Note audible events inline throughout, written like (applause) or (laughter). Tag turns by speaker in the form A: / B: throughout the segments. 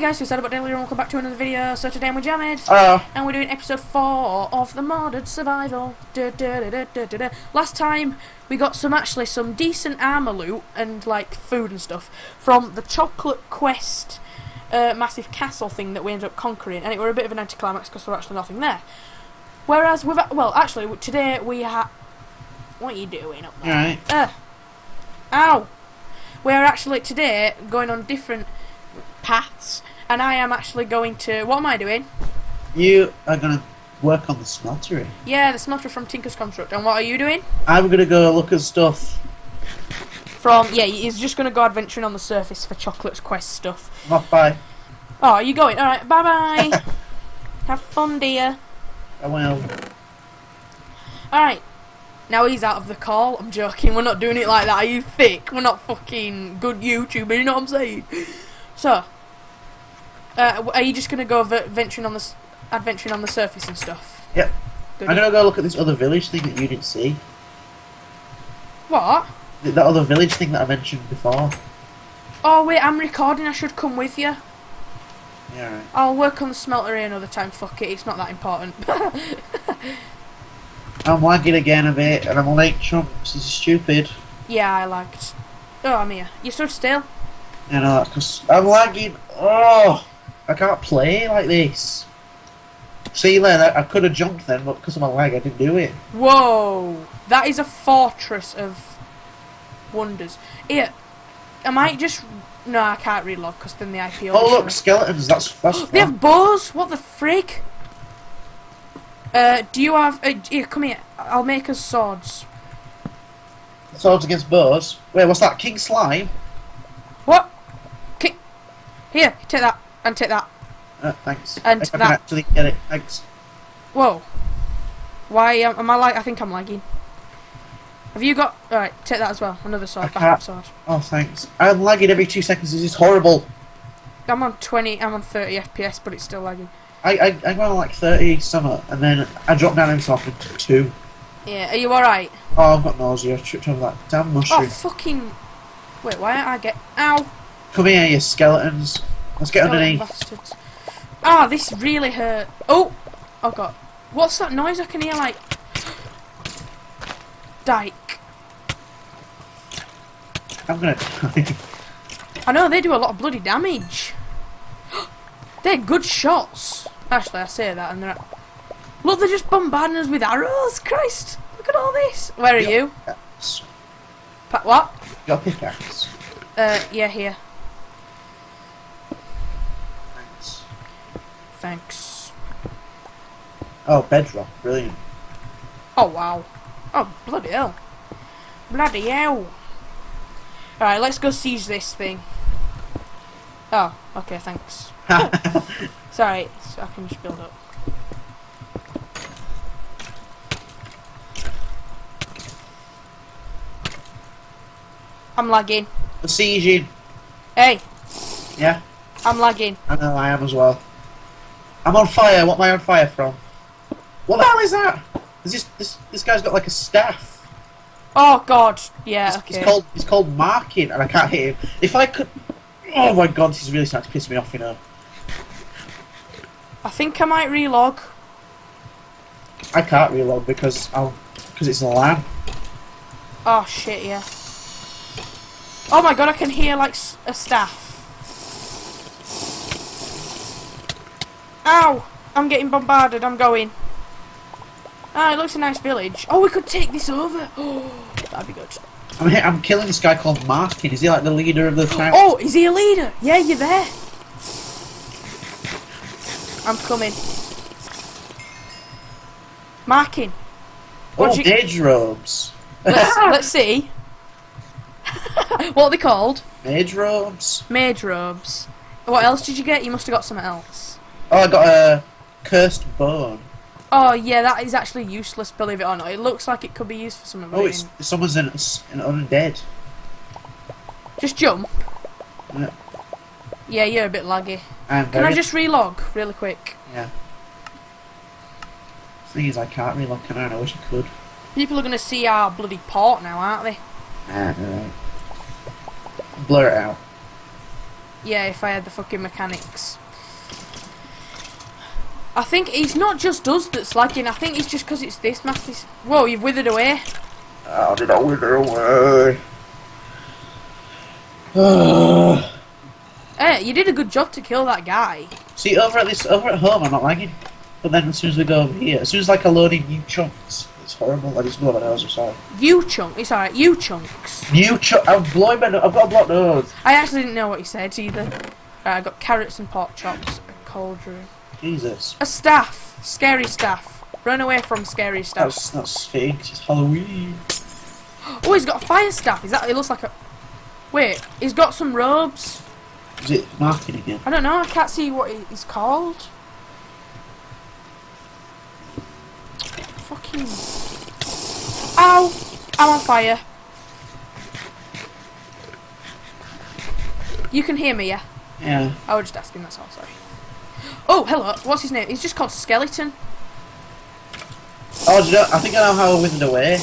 A: Hey guys, said about Daily and welcome back to another video. So today we're Jammed,
B: Oh,
A: and we're doing episode 4 of the modded survival. Du- du- du. Last time we got some actually some decent armor loot and like food and stuff from the chocolate quest uh, massive castle thing that we ended up conquering, and it were a bit of an anticlimax because there was actually nothing there. Whereas with well, actually today we have. What are you doing up there?
B: alright.
A: Uh, ow! We're actually today going on different paths, and I am actually going to. What am I doing?
B: You are gonna work on the smeltery.
A: Yeah, the smelter from Tinker's Construct. And what are you doing?
B: I'm gonna go look at stuff.
A: From yeah, he's just going to go adventuring on the surface for Chocolate's quest stuff.
B: I'm off by.
A: Oh, are you going? All right, bye bye. (laughs) Have fun, dear.
B: I will.
A: All right. Now he's out of the call. I'm joking. We're not doing it like that. Are you thick? We're not fucking good YouTubers. You know what I'm saying? So, uh, are you just gonna go v- venturing on the s- adventuring on the surface and stuff?
B: Yep.
A: Good.
B: I'm gonna go look at this other village thing that you didn't see.
A: What?
B: Th- That other village thing that I mentioned before.
A: Oh wait, I'm recording. I should come with you.
B: Yeah, alright.
A: I'll work on the smelter another time. Fuck it. It's not that important. (laughs)
B: I'm lagging again a bit, and I'm late chunks. This is stupid.
A: yeah, I liked. Oh, I'm here. You stood still.
B: You know, because I'm lagging. Oh, I can't play like this. See, then I, I could have jumped then, but because of my lag, I didn't do it.
A: Whoa, that is a fortress of wonders. Here, I might just. No, I can't relog because then the IP.
B: Oh look, skeletons. That's that's. (gasps)
A: They have bows. What the frick? Uh, do you have? Uh, here, come here. I'll make us swords.
B: Swords against bows. Wait, what's that? King slime.
A: What? Here, take that and take that.
B: Uh, thanks.
A: And
B: I can
A: that-
B: actually get it. Thanks.
A: Whoa. Why am, am I like? I think I'm lagging. Have you got? All right, take that as well. Another sword, backup sword.
B: Oh, thanks. I'm lagging every two seconds. This is horrible.
A: I'm on 20. I'm on 30 FPS, but it's still lagging.
B: I I I go on like thirty summer, and then I drop down into like two.
A: Yeah. Are you all right?
B: Oh, I've got nausea. I tripped over that damn mushroom.
A: Oh
B: mushroom.
A: fucking! Wait, why don't I get? Ow!
B: Come here, you skeletons. Let's get
A: Skeleton
B: underneath.
A: bastards. Ah, this really hurt. Oh, oh god, what's that noise I can hear? Like (gasps) Dyke.
B: I'm gonna die. (laughs)
A: I know they do a lot of bloody damage. (gasps) they're good shots. Actually, I say that, and they're. Look, they're just bombarding us with arrows. Christ, look at all this. Where are you?
B: Pickaxe.
A: Pa- what?
B: A pickaxe.
A: Uh, yeah, here.
B: Thanks.
A: Thanks.
B: Oh, bedrock. Brilliant.
A: Oh wow. Oh bloody hell. Bloody hell. Alright, let's go siege this thing. Oh, okay, thanks. (laughs) Sorry, so I can just build up. I'm lagging.
B: sieging.
A: Hey,
B: Yeah,
A: I'm lagging.
B: I know I am as well. I'm on fire. What am I on fire from? What the hell is that? Is this this this guy's got like a staff.
A: Oh god, yeah,
B: It's,
A: okay.
B: it's called it's called marking, and I can't hit him. If I could, oh my god, this is really starting to piss me off. You know,
A: I think I might relog.
B: I can't reload because I'll because it's a lamb.
A: Oh shit, yeah. Oh my god, I can hear like a staff. Ow! I'm getting bombarded, I'm going. Ah, it looks a nice village. Oh, we could take this over. Oh, (gasps) that'd be good.
B: I'm I'm killing this guy called Markin. Is he like the leader of the (gasps) town?
A: Oh, is he a leader? Yeah, you're there. I'm coming. Marking. what
B: oh
A: you-
B: mage robes.
A: Let's, (laughs) let's see. (laughs) what are they called?
B: mage robes.
A: Mage robes. What else did you get? You must have got something else.
B: Oh, I got a cursed bone.
A: Oh yeah, that is actually useless. Believe it or not, it looks like it could be used for something.
B: Oh, it's someone's an, an undead.
A: just jump.
B: Yeah.
A: Yeah, you're a bit laggy.
B: I'm
A: Can I just relog really quick?
B: Yeah. Thing is, I can't relog. Can I? I wish I could.
A: People are gonna see our bloody port now, aren't they?
B: Ah, alright. Blur it out.
A: Yeah, if I had the fucking mechanics. I think it's not just us that's lagging. I think it's just because it's this map. This. Whoa, you've withered away.
B: How did I wither away? (sighs)
A: Hey, you did a good job to kill that guy.
B: See, over at this, over at home, I'm not lagging. But then as soon as we go over here, as soon as like I load in new chunks, it's horrible. I just blow my nose. I'm sorry.
A: You chunk. It's alright. You chunks.
B: New chunk. I'm blowing my nose. I've got a blocked nose.
A: I actually didn't know what you said either. Right, I got carrots and pork chops, a cauldron,
B: Jesus.
A: a staff, scary staff. Run away from scary stuff.
B: That's that's fake. It's Halloween. (gasps)
A: Oh, he's got a fire staff. Is that? It looks like a. Wait, he's got some robes.
B: Is it marking again?
A: I don't know. I can't see what he- he's called. Fucking. Ow! I'm on fire. You can hear me, yeah?
B: Yeah.
A: I was just asking. That's all. Sorry. Oh, hello. What's his name? He's just called Skeleton.
B: Oh, you know, I think I know how I withered away.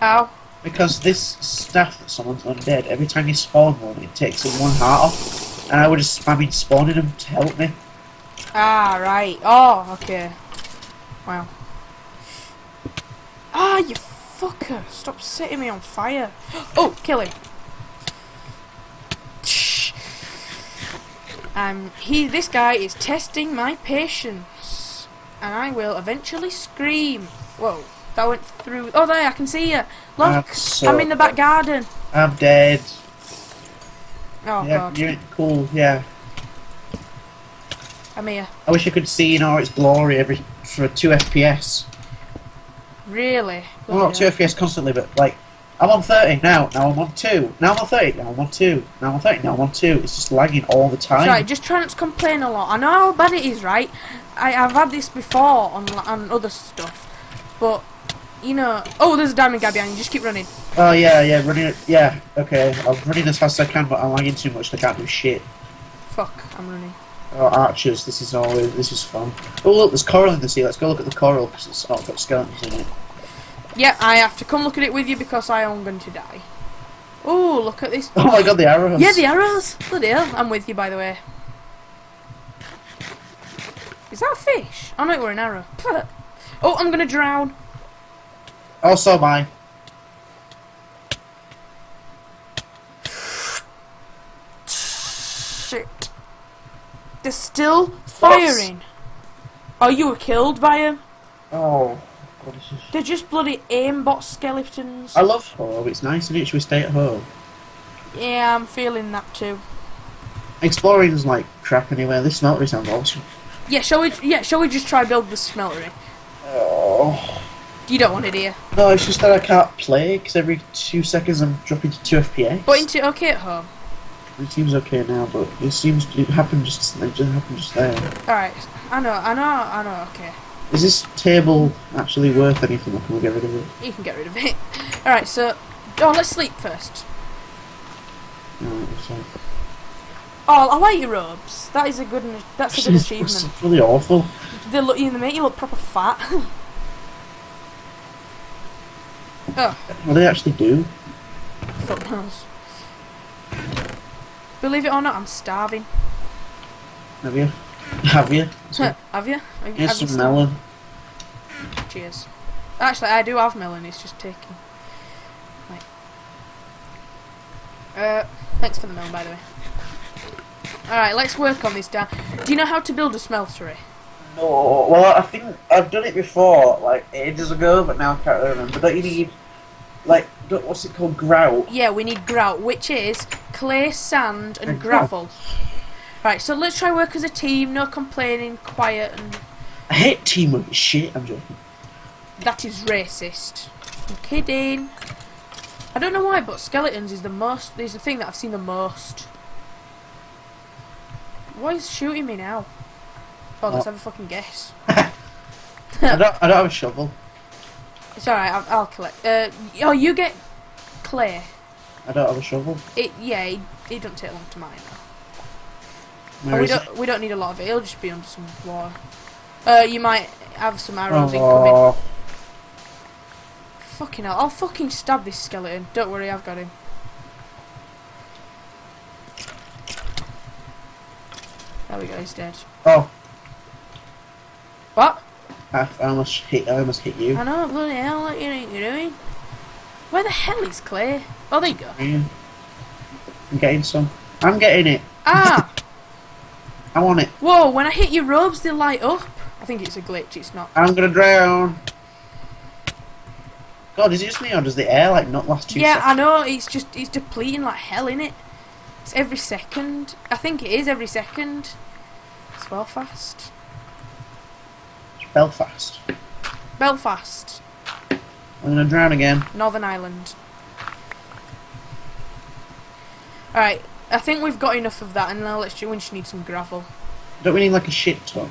A: How?
B: Because this staff that someone's undead, every time you spawn one, it takes them one heart off. And I was just spamming spawning them to help me.
A: Ah, right. Oh, okay. Wow. Ah, you fucker. Stop setting me on fire. (gasps) Oh, kill him. Um, he, this guy is testing my patience. And I will eventually scream. Whoa, that went through. Oh, there, I can see you. Look,
B: so
A: I'm in the back garden.
B: I'm dead.
A: Oh,
B: yeah,
A: God.
B: you're cool, yeah.
A: I'm here.
B: I wish I could see in all its glory every for 2 FPS.
A: Really?
B: Well, not 2 FPS constantly, but like, I'm on 30 now, now I'm on 2, now I'm on 30, now I'm on 2, now I'm on 30, now I'm on 2. It's just lagging all the time.
A: Sorry, just try not to complain a lot. I know how bad it is, right? I, I've had this before on on other stuff, but you know. Oh, there's a diamond guy behind you. Just keep running.
B: Oh, yeah, yeah, running yeah, okay. I'm running as fast as I can, but I'm lagging too much, I can't do shit.
A: Fuck, I'm running.
B: Oh, archers, this is always, this is fun. Oh, look, there's coral in the sea, let's go look at the coral, because it's all got skeletons in it.
A: Yeah, I have to come look at it with you because I am going to die. Oh, look at this. (laughs)
B: Oh my god, the arrows!
A: Yeah, the arrows. Bloody hell. I'm with you, by the way. Is that a fish? I know it were an arrow. (laughs) Oh, I'm gonna drown.
B: Oh, also mine.
A: Shit. They're still firing. Oh, you were killed by him?
B: Oh, God, this is...
A: They're just bloody aimbot skeletons.
B: I love home, it's nice, isn't it? Should we stay at home?
A: Yeah, I'm feeling that too.
B: Exploring is like crap anyway, this smeltery sounds awesome.
A: Yeah, shall we? Yeah, shall we just try build the smeltery?
B: Oh.
A: You don't want it here.
B: No, it's just that I can't play, because every two seconds I'm dropping to 2 FPS.
A: But into okay at home.
B: It seems okay now, but it seems it happened just it just happened just there.
A: All right. I know. I know. I know. Okay.
B: Is this table actually worth anything, or can we get rid of it?
A: You can get rid of it. (laughs) All right. So, oh, let's sleep first.
B: No.
A: Oh, I like your robes. That is a good. That's a good (laughs)
B: It's
A: achievement. (laughs)
B: really awful.
A: They look. They make you look proper fat. oh,
B: What do they actually do?
A: fuck knows. Believe it or not, I'm starving.
B: Have you? (laughs) Have you?
A: Have you? Have,
B: here's
A: have
B: some melon.
A: Cheers. Actually, I do have melon. It's just taking. Right. Uh, thanks for the melon, by the way. All right, let's work on this. Down. Do you know how to build a smeltery?
B: No, well, I think I've done it before, like ages ago, but now I can't remember. Don't you need, like, what's it called, grout?
A: Yeah, we need grout, which is clay, sand, and
B: And
A: gravel. Right, so let's try work as a team. No complaining, quiet, and
B: I hate teamwork. Shit, I'm joking.
A: that is racist. I'm kidding. I don't know why, but skeletons is the most. Is the thing that I've seen the most. Why is shooting me now? Oh, let's
B: Oh.
A: have a fucking guess. (laughs)
B: I don't, I don't have a shovel.
A: It's alright. I'll, I'll collect. Uh, oh, you get clay.
B: I don't have a shovel.
A: It yeah. It, it don't take long to mine. though. Oh, we don't. We don't need a lot of it. It'll just be under some water. Uh, you might have some arrows incoming.
B: Oh,
A: Fucking hell! I'll fucking stab this skeleton. Don't worry, I've got him. There we go, he's dead.
B: Oh,
A: What?
B: I, I almost hit. I almost hit you.
A: I know, bloody hell, what you you're doing? Where the hell is Clay? Oh, there you go.
B: I'm getting some. I'm getting it.
A: Ah! (laughs)
B: I want it.
A: Whoa, when I hit your robes, they light up. I think it's a glitch, it's not.
B: I'm gonna drown. God, is it just me or does the air like not last two
A: yeah, I know, it's just, it's depleting like hell, in it. It's every second. I think it is every second. It's Belfast.
B: Belfast.
A: Belfast,
B: I'm gonna drown again.
A: Northern Ireland. Alright, I think we've got enough of that, and now let's do. we just need some gravel.
B: Don't we need like a shit ton?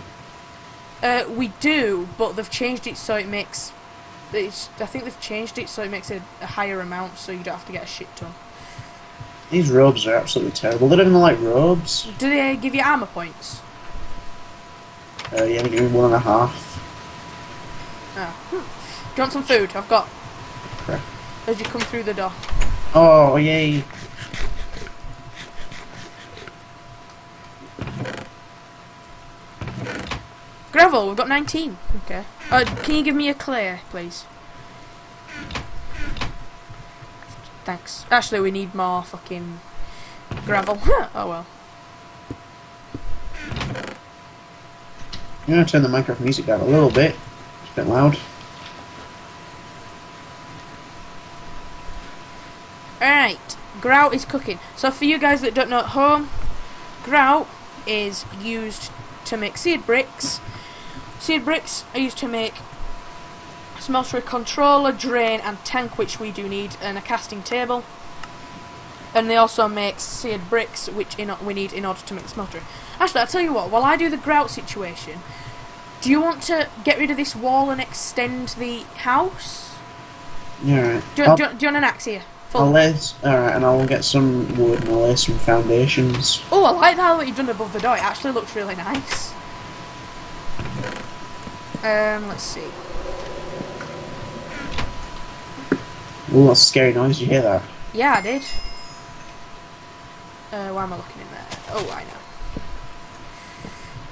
A: Uh, we do, but they've changed it so it makes. It's, I think they've changed it so it makes it a higher amount, so you don't have to get a shit ton.
B: These robes are absolutely terrible. They don't even like robes.
A: Do they give you armor points?
B: Uh, yeah, they give me one and a half.
A: Oh. Hmm. Do you want some food? I've got.
B: Crap.
A: As you come through the door.
B: Oh, yay.
A: Gravel, we've got 19. Okay. Uh, can you give me a clear, please? Thanks. Actually, we need more fucking gravel. (laughs) oh well.
B: I'm gonna turn the Minecraft music down a little bit. It's a bit loud.
A: Alright, grout is cooking. So for you guys that don't know at home, grout is used to make seared bricks. Seared bricks are used to make smeltery controller, drain and tank which we do need and a casting table. And they also make seared bricks which in, we need in order to make the smeltery. Actually, I'll tell you what, while I do the grout situation, do you want to get rid of this wall and extend the house?
B: Yeah.
A: Do, you- do, do you want an axe here?
B: I'll lay, alright, and I'll get some wood and I'll lay some foundations.
A: Oh, I like that what you've done above the door. It actually looks really nice. Um, let's see.
B: Ooh, that's a scary noise. Did you hear that?
A: Yeah, I did. Uh, why am I looking in there? Oh, I know.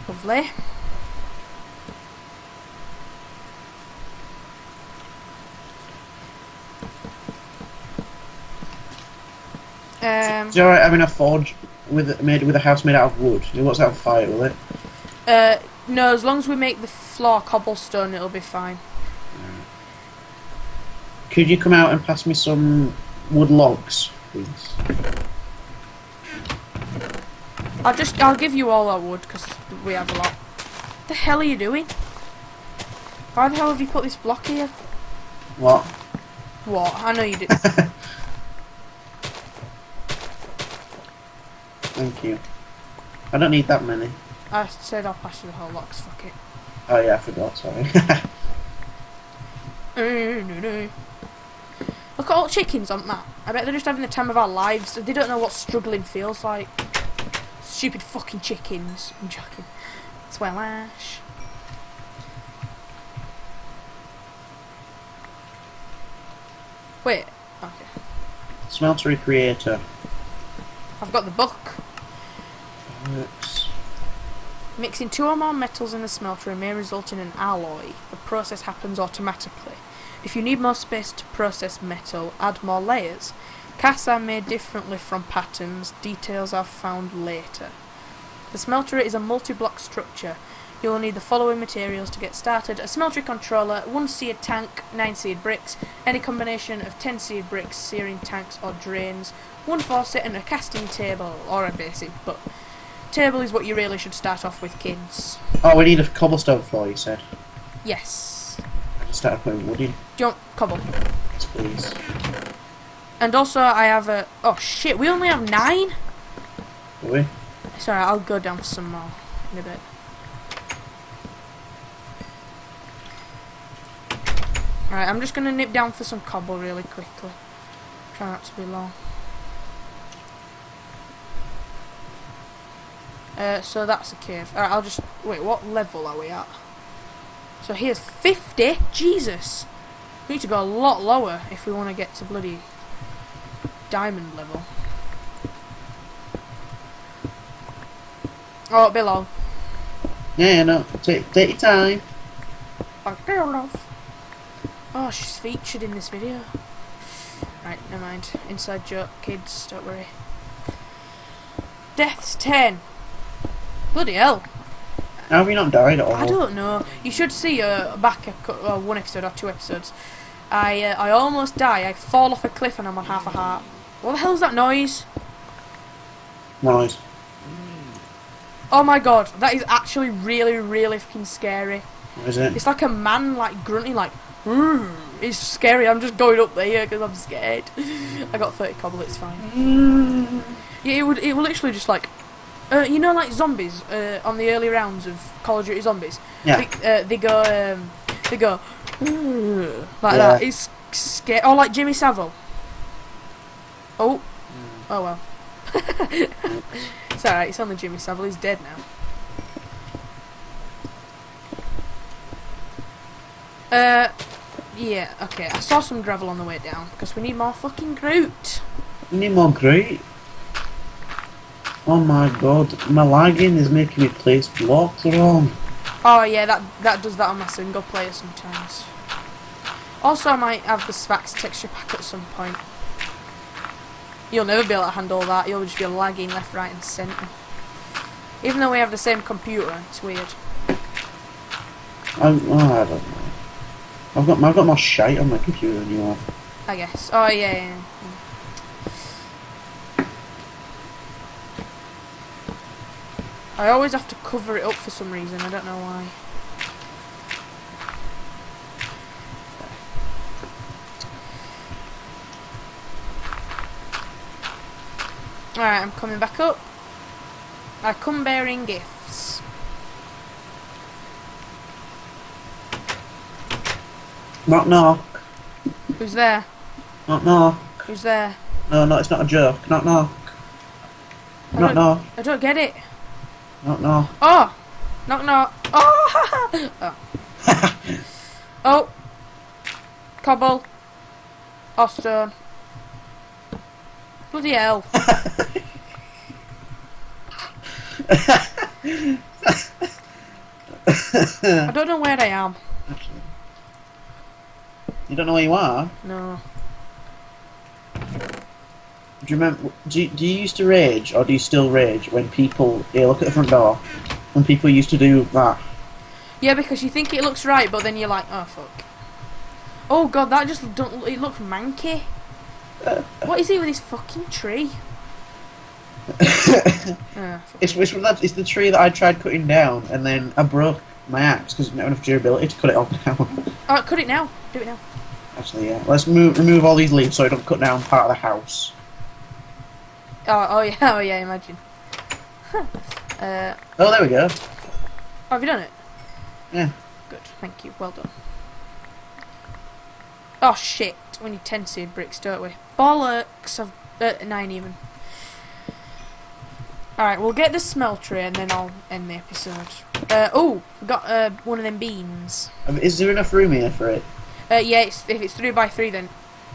A: Lovely. Um,
B: Is it alright having a forge with made with a house made out of wood? It what's out of fire, will it?
A: uh, no, as long as we make the floor cobblestone, it'll be fine.
B: Could you come out and pass me some wood logs, please?
A: I'll just, I'll give you all our wood because we have a lot. The hell are you doing? Why the hell have you put this block here?
B: What?
A: What? I know you did. (laughs)
B: Thank you. I don't need that many.
A: I said I'll pass you the whole lot 'cause fuck it.
B: Oh yeah, I forgot. Sorry. no, no, no.
A: Look at all the chickens on that. I bet they're just having the time of our lives. They don't know what struggling feels like. Stupid fucking chickens. I'm joking. It's well ash. Wait. Okay.
B: Smeltery creator.
A: I've got the book.
B: Works.
A: Mixing two or more metals in a smelter may result in an alloy. The process happens automatically. If you need more space to process metal, add more layers. Casts are made differently from patterns. Details are found later. The smelter is a multi-block structure. You will need the following materials to get started. A smeltery controller, one seared tank, nine seared bricks, any combination of ten seared bricks, searing tanks or drains, one faucet and a casting table, or a basic, but table is what you really should start off with, kids.
B: Oh, we need a cobblestone floor. You said.
A: Yes.
B: I just started putting wood in.
A: Do you want cobble?
B: Yes, please.
A: And also, I have a. Oh shit, we only have nine?
B: Do we?
A: Sorry, I'll go down for some more in a bit. Alright, I'm just gonna nip down for some cobble really quickly. Try not to be long. Uh, so that's a cave. Alright, I'll just. Wait, what level are we at? So here's 50? Jesus! We need to go a lot lower if we want to get to bloody diamond level. Oh, it'll be long.
B: Yeah, no. Take, take your time.
A: Oh, she's featured in this video. Right, never mind. Inside joke, kids, don't worry. Death's 10. Bloody hell.
B: How have you not died at all?
A: I don't know. You should see uh, back a, uh, one episode or two episodes. I uh, I almost die. I fall off a cliff and I'm on half a heart. What the hell's that noise?
B: Nice.
A: Oh my god, that is actually really, really fucking scary.
B: What is it?
A: It's like a man like grunting like, "Rrr." it's scary. I'm just going up there because I'm scared. (laughs) I got 30 cobble, it's fine. Yeah, it would it will literally just like, uh, you know, like zombies uh, on the early rounds of Call of Duty Zombies.
B: Yeah.
A: They, uh, they go, um, they go, like
B: Yeah.
A: that. It's scary. Oh, like Jimmy Savile. Oh,
B: Mm.
A: oh well. (laughs) it's alright. It's only Jimmy Savile. He's dead now. Uh, yeah, okay. I saw some gravel on the way down because we need more fucking grout.
B: We need more great. Oh my god, my lagging is making me place blocks wrong.
A: Oh yeah, that that does that on my single player sometimes. Also, I might have the Sphax texture pack at some point. You'll never be able to handle that. You'll just be lagging left, right, and centre. Even though we have the same computer, it's weird.
B: I, oh, I don't know. I've got I've got more shite on my computer than you have.
A: I guess. Oh yeah, yeah. yeah. I always have to cover it up for some reason. I don't know why. Alright, I'm coming back up. I come bearing gifts.
B: Knock knock.
A: Who's there?
B: Knock knock.
A: Who's there?
B: No, no, it's not a joke. Knock knock.
A: I
B: Knock knock.
A: I don't get it.
B: Knock knock.
A: Oh! Knock knock. Oh! oh. (laughs) oh. Cobble. Oh, stone. Bloody hell. (laughs) I don't know where I am.
B: You don't know where you are?
A: No.
B: Do you remember? Do you, do you used to rage, or do you still rage when people? Yeah, look at the front door. When people used to do that.
A: Yeah, because you think it looks right, but then you're like, oh fuck. Oh god, that just don't. It looks manky. What is it with this fucking tree? (laughs) Ah.
B: It's, it's, from that, it's the tree that I tried cutting down, and then I broke my axe because it didn't have enough durability to cut it all (laughs) down.
A: Oh, cut it now. Do it now.
B: Actually, yeah. Let's move, remove all these leaves so I don't cut down part of the house.
A: Oh, oh yeah, (laughs) oh yeah, imagine. (laughs) uh,
B: Oh, there we go.
A: have you done it?
B: Yeah.
A: Good, thank you, well done. Oh shit, we need 10 seared bricks, don't we? Bollocks, I've, uh, 9 even. Alright, we'll get the smeltery and then I'll end the episode. Uh, oh, got uh, one of them beams.
B: Um, Is there enough room here for it?
A: Uh, yeah, it's, if it's 3 by 3 then...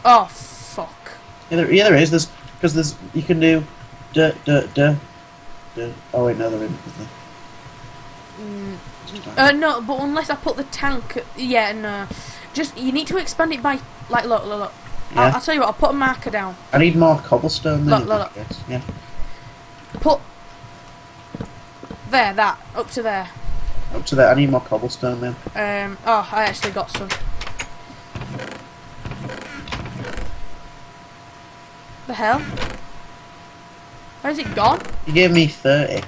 A: Oh, fuck.
B: Yeah, there, yeah, there is. There's because there's you can do, duh, duh, duh, duh. Oh wait, no, there isn't. is there?
A: Mm, Uh, no, but unless I put the tank, yeah, no. Just you need to expand it by like look, look, look.
B: Yeah.
A: I'll, I'll tell you what. I'll put a marker down.
B: I need more cobblestone. Then,
A: Look, look,
B: I. Yeah.
A: Put there, that up to there.
B: Up to there. I need more cobblestone then.
A: Um. Oh, I actually got some. The hell? Where's it gone?
B: You gave me thirty.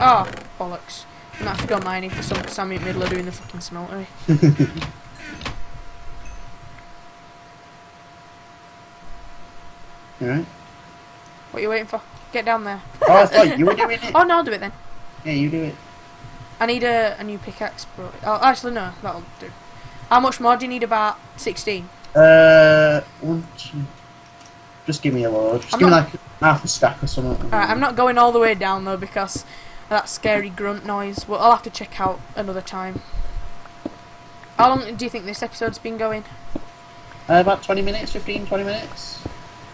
A: Oh, bollocks. I'm gonna have to go mining for some because I'm in the middle of doing the fucking smeltery. (laughs)
B: Alright.
A: What are you waiting for? Get down there.
B: Oh, I thought you were doing it. (laughs)
A: Oh no, I'll do it then.
B: Yeah, you do it.
A: I need a, a new pickaxe, bro. Oh, actually, no, that'll do. How much more do you need? About 16.
B: Uh, one, two. Just give me a load. Just
A: I'm
B: give me
A: not-
B: like half a stack or something.
A: Alright, I'm not going all the way down though because of that scary grunt noise. Well, I'll have to check out another time. How long do you think this episode's been going?
B: Uh, about 20 minutes, 15, 20 minutes.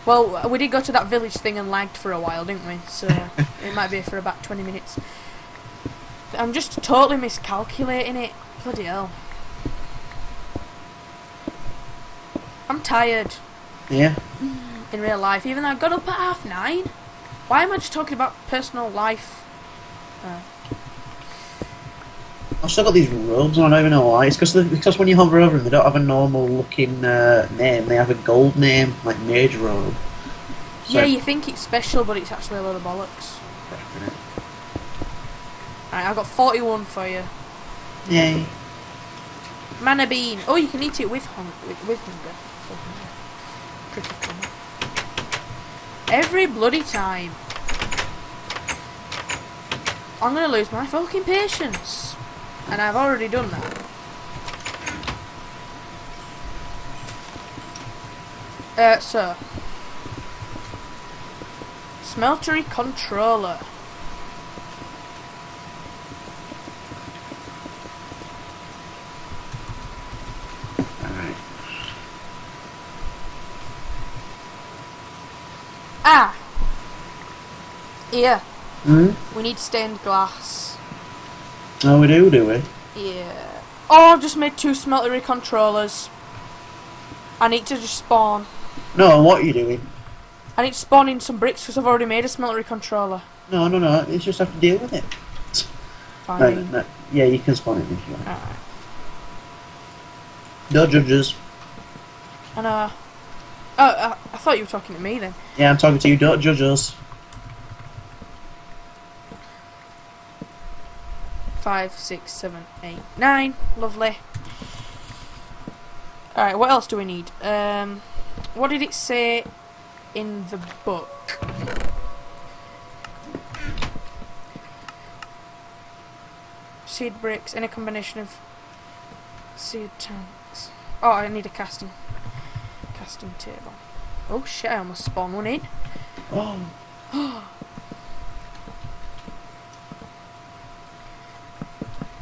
A: Well, we did go to that village thing and lagged for a while, didn't we? So (laughs) it might be for about 20 minutes. I'm just totally miscalculating it. Bloody hell. I'm tired
B: Yeah. (laughs)
A: in real life, even though I got up at half nine. Why am I just talking about personal life? Uh,
B: I've still got these robes on, I don't even know why. It's because because when you hover over them, they don't have a normal looking uh, name. They have a gold name, like Mage Robe. So-
A: yeah, you think it's special, but it's actually a load of bollocks. Right, I've got 41 for you.
B: Yay.
A: Mana bean. Oh, you can eat it with hung with, with hunger. Pretty cool. Every bloody time. I'm gonna lose my fucking patience. And I've already done that. Uh, so. Smeltery controller. Ah! Yeah.
B: Hmm?
A: We need stained glass.
B: Oh, we do, do we?
A: Yeah. Oh, I've just made two smeltery controllers. I need to just spawn.
B: No, what are you doing?
A: I need to spawn in some bricks because I've already made a smeltery controller.
B: No, no, no. You just have to deal with it.
A: Fine.
B: No, no. Yeah, you can spawn it if you want.
A: Alright.
B: No judges.
A: And uh. Oh, uh, I thought you were talking to me then.
B: Yeah, I'm talking to you. Don't judge us.
A: Five, six, seven, eight, nine. Lovely. Alright, what else do we need? Um, what did it say in the book? Seared bricks, any combination of seared tanks. Oh, I need a casting casting table. Oh shit, I almost spawned one in.
B: Oh. (gasps)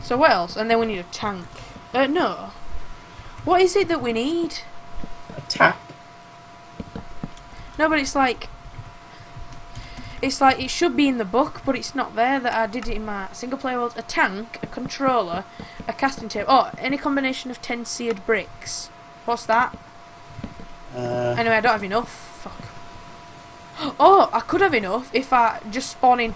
A: So what else? And then we need a tank. Uh, no. What is it that we need?
B: A tap.
A: No, but it's like... It's like, it should be in the book, but it's not there that I did it in my single player world. A tank, a controller, a casting table. Oh, any combination of 10 seared bricks. What's that?
B: Uh,
A: Anyway, I don't have enough. Fuck. Oh, I could have enough if I just spawn in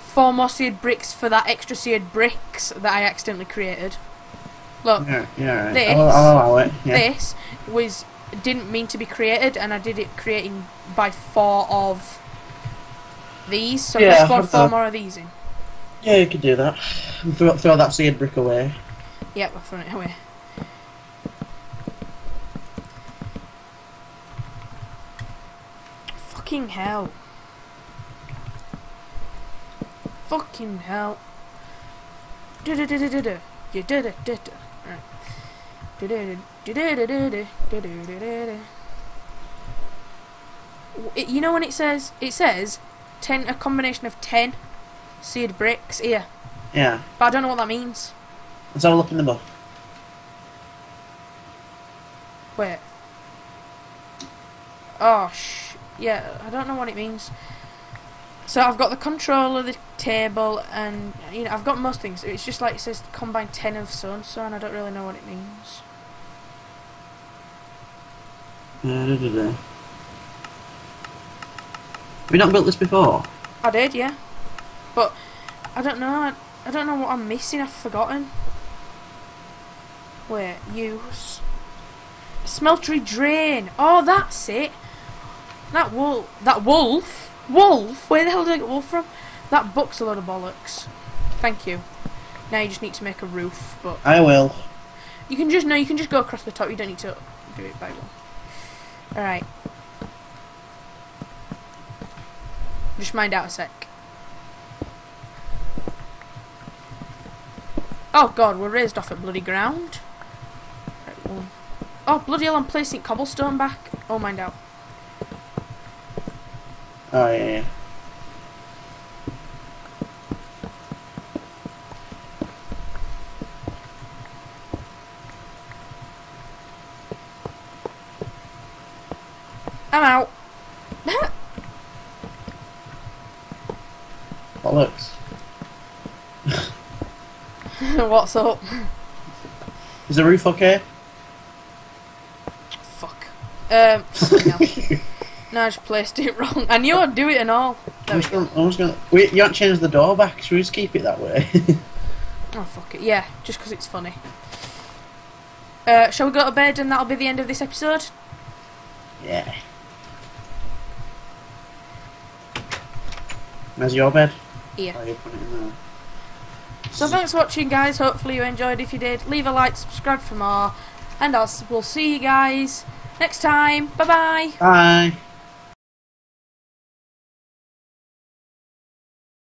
A: four more seared bricks for that extra seared bricks that I accidentally created. Look,
B: yeah, yeah, alright.
A: This-
B: I'll, I'll. Yeah.
A: this was didn't mean to be created, and I did it creating by four of these. So
B: Yeah,
A: I spawned four more of these in.
B: Yeah, you could do that. And Throw, throw that seared brick away.
A: Yep, I've thrown it away. Fucking hell. Fucking hell. You did it, did it. You know when it says it says ten a combination of ten seared bricks here,
B: Yeah.
A: but I don't know what that means.
B: Let's have a look in the book.
A: Wait. Oh, sh. Yeah, I don't know what it means. So I've got the controller, the table, and you know I've got most things. It's just like it says combine ten of so and so, and I don't really know what it means.
B: Da, da, da. Have we not built this before?
A: I did, yeah, but I don't know. I, I don't know what I'm missing. I've forgotten. Wait, use smeltery drain. Oh, that's it. That wolf. That wolf. Wolf. Where the hell did I get wolf from? That book's a load of bollocks. Thank you. Now you just need to make a roof, but
B: I will.
A: you can just no. You can just go across the top. You don't need to do it by one. All right. Just mind out a sec. Oh god, we're raised off at bloody ground. Right. Oh bloody hell! I'm placing cobblestone back. Oh, mind out.
B: Oh, yeah, yeah.
A: I'm out. (laughs)
B: Bollocks. (laughs)
A: What's up?
B: Is the roof okay?
A: Fuck. Um. (laughs) no, I just placed it (laughs) wrong. I knew I'd do it and all. We
B: just gonna, I'm just gonna. Wait, you haven't changed the door back. Should we just keep it that way? (laughs)
A: Oh, fuck it. Yeah, just 'cause it's funny. Uh, shall we go to bed and that'll be the end of this episode?
B: yeah. Where's your bed?
A: Here.
B: Oh, you put it in there.
A: So thanks for watching, guys. Hopefully you enjoyed. If you did, leave a like, subscribe for more, and I'll we'll see you guys next time. Bye bye.
B: Bye.